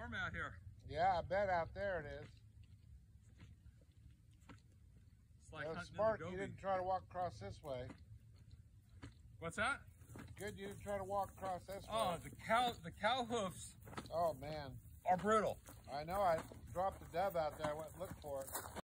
warm out here. Yeah, I bet out there it is. It's like smart you didn't try to walk across this way. What's that? Good you didn't try to walk across this Oh, way. the cow the cow hoofs Oh man. are brutal. I know I dropped the dove out there, I went and looked for it.